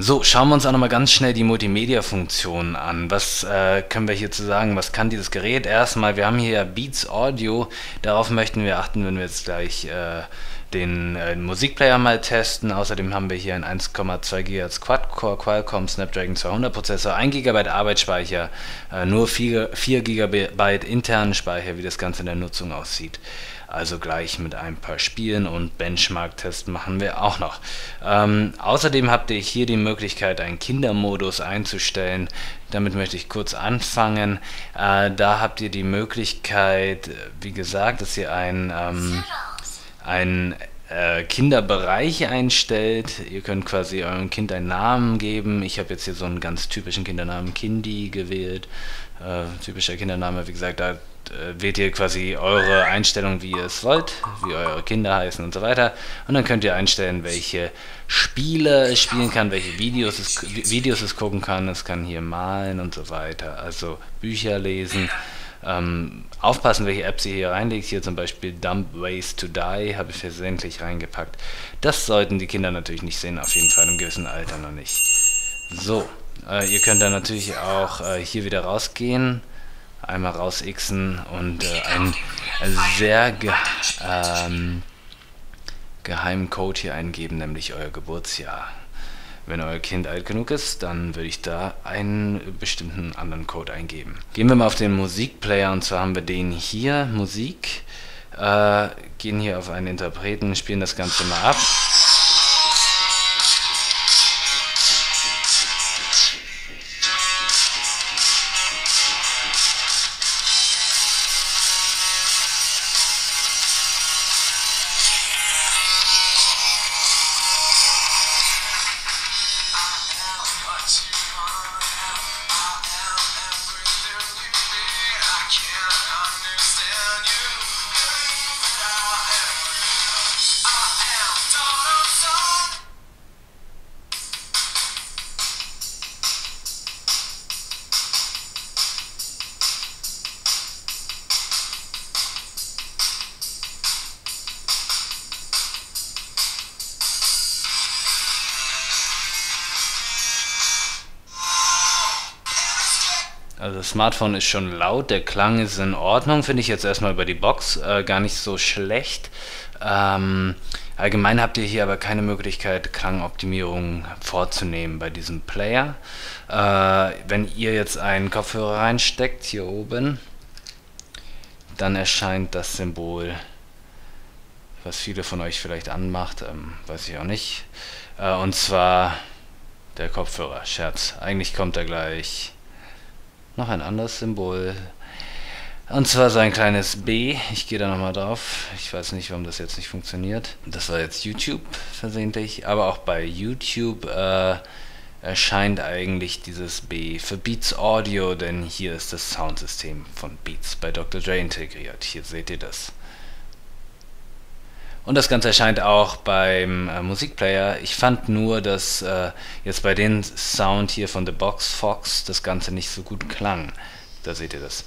So, schauen wir uns auch nochmal ganz schnell die Multimedia-Funktionen an. Was äh, können wir hierzu sagen? Was kann dieses Gerät? Erstmal, wir haben hier Beats Audio. Darauf möchten wir achten, wenn wir jetzt gleich äh, den äh, Musikplayer mal testen. Außerdem haben wir hier einen 1,2 GHz Quad-Core Qualcomm Snapdragon 200 Prozessor, 1 GB Arbeitsspeicher, äh, nur 4, 4 GB internen Speicher, wie das Ganze in der Nutzung aussieht. Also gleich mit ein paar Spielen und Benchmark-Tests machen wir auch noch. Ähm, außerdem habt ihr hier die Möglichkeit, einen Kindermodus einzustellen. Damit möchte ich kurz anfangen. Äh, da habt ihr die Möglichkeit, wie gesagt, dass ihr ein, ähm, ein äh, Kinderbereich einstellt. Ihr könnt quasi eurem Kind einen Namen geben. Ich habe jetzt hier so einen ganz typischen Kindernamen Kindi gewählt. Äh, typischer Kindername, wie gesagt, da äh, wählt ihr quasi eure Einstellung, wie ihr es wollt, wie eure Kinder heißen und so weiter. Und dann könnt ihr einstellen, welche Spiele es spielen kann, welche Videos es, Videos es gucken kann. Es kann hier malen und so weiter, also Bücher lesen. Ähm, aufpassen, welche Apps ihr hier reinlegt. Hier zum Beispiel Dumb Ways to Die habe ich versehentlich reingepackt. Das sollten die Kinder natürlich nicht sehen, auf jeden Fall im gewissen Alter noch nicht. So, äh, ihr könnt dann natürlich auch äh, hier wieder rausgehen einmal rausixen und äh, einen sehr ge ähm, geheimen Code hier eingeben, nämlich euer Geburtsjahr. Wenn euer Kind alt genug ist, dann würde ich da einen bestimmten anderen Code eingeben. Gehen wir mal auf den Musikplayer und zwar haben wir den hier, Musik. Äh, gehen hier auf einen Interpreten, spielen das Ganze mal ab. Yeah, I knew. Also das Smartphone ist schon laut, der Klang ist in Ordnung, finde ich jetzt erstmal über die Box äh, gar nicht so schlecht. Ähm, allgemein habt ihr hier aber keine Möglichkeit, Klangoptimierung vorzunehmen bei diesem Player. Äh, wenn ihr jetzt einen Kopfhörer reinsteckt, hier oben, dann erscheint das Symbol, was viele von euch vielleicht anmacht, ähm, weiß ich auch nicht. Äh, und zwar der Kopfhörer, Scherz. Eigentlich kommt er gleich noch ein anderes Symbol. Und zwar so ein kleines B. Ich gehe da nochmal drauf. Ich weiß nicht, warum das jetzt nicht funktioniert. Das war jetzt YouTube versehentlich. Aber auch bei YouTube äh, erscheint eigentlich dieses B für Beats Audio, denn hier ist das Soundsystem von Beats bei Dr. Dre integriert. Hier seht ihr das. Und das Ganze erscheint auch beim äh, Musikplayer. Ich fand nur, dass äh, jetzt bei dem Sound hier von The Box Fox das Ganze nicht so gut klang. Da seht ihr das.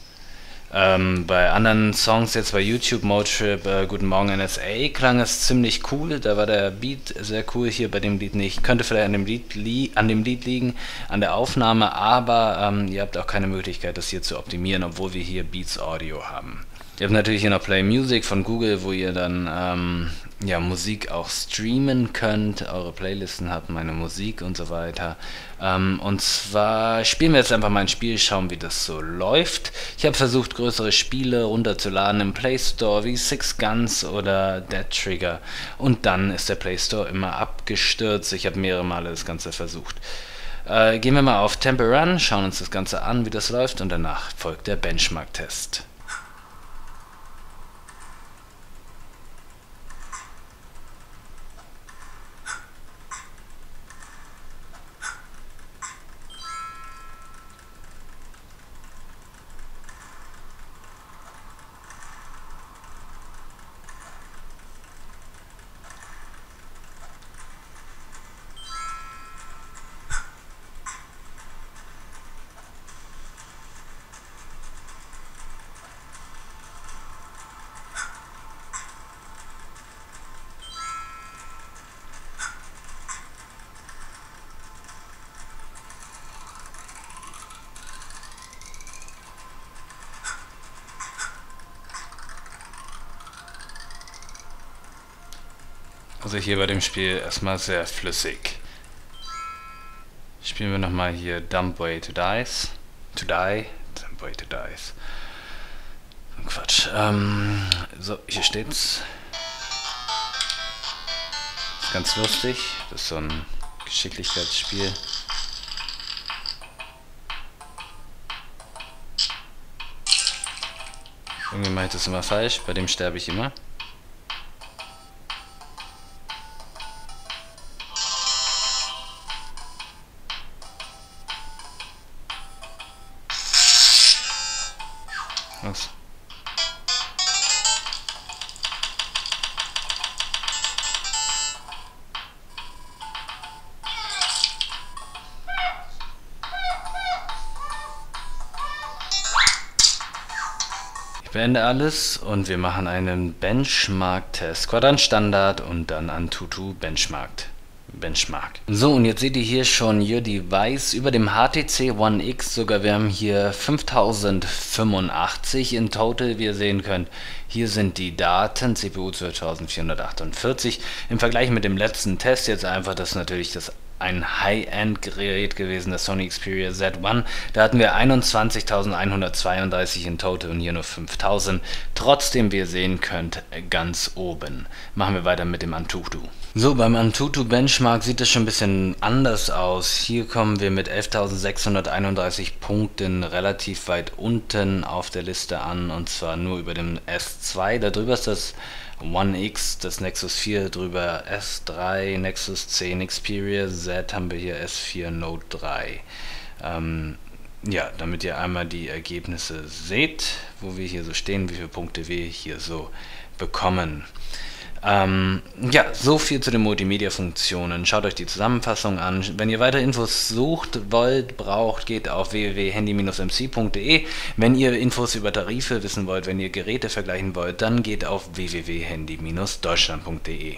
Ähm, bei anderen Songs jetzt bei YouTube, Motrip, äh, Guten Morgen NSA, klang es ziemlich cool. Da war der Beat sehr cool, hier bei dem Lied nicht. Könnte vielleicht an dem Lied, li an dem Lied liegen, an der Aufnahme, aber ähm, ihr habt auch keine Möglichkeit, das hier zu optimieren, obwohl wir hier Beats Audio haben. Ihr habt natürlich hier noch Play Music von Google, wo ihr dann ähm, ja, Musik auch streamen könnt, eure Playlisten habt, meine Musik und so weiter. Ähm, und zwar spielen wir jetzt einfach mal ein Spiel, schauen wie das so läuft. Ich habe versucht, größere Spiele runterzuladen im Play Store wie Six Guns oder Dead Trigger. Und dann ist der Play Store immer abgestürzt. Ich habe mehrere Male das Ganze versucht. Äh, gehen wir mal auf Temple Run, schauen uns das Ganze an, wie das läuft und danach folgt der Benchmark-Test. Also hier bei dem Spiel erstmal sehr flüssig. Spielen wir nochmal hier Dump Way to Dice. To Die. Dump Way to Dice. Quatsch. Ähm, so, hier steht's. Ist ganz lustig. Das ist so ein Geschicklichkeitsspiel. Irgendwie mache ich das immer falsch. Bei dem sterbe ich immer. Ich beende alles und wir machen einen Benchmark-Test. Quadrant Standard und dann Antutu Benchmark. Benchmark. So, und jetzt seht ihr hier schon Your Device über dem HTC One X sogar. Wir haben hier 5085 in total, wie ihr sehen könnt. Hier sind die Daten, CPU 12448. Im Vergleich mit dem letzten Test jetzt einfach das natürlich das ein High-End-Gerät gewesen, das Sony Xperia Z1. Da hatten wir 21.132 in total und hier nur 5.000. Trotzdem, wie ihr sehen könnt, ganz oben. Machen wir weiter mit dem Antutu. So, beim Antutu Benchmark sieht es schon ein bisschen anders aus. Hier kommen wir mit 11.631 Punkten relativ weit unten auf der Liste an und zwar nur über dem S2. Darüber ist das One X, das Nexus 4 drüber S3, Nexus 10 Xperia Haben wir hier S4 Note 3. Ähm, ja, damit ihr einmal die Ergebnisse seht, wo wir hier so stehen, wie viele Punkte wir hier so bekommen. Ähm, ja, so viel zu den Multimedia-Funktionen. Schaut euch die Zusammenfassung an. Wenn ihr weitere Infos sucht, wollt, braucht, geht auf www.handy-mc.de. Wenn ihr Infos über Tarife wissen wollt, wenn ihr Geräte vergleichen wollt, dann geht auf www.handy-deutschland.de.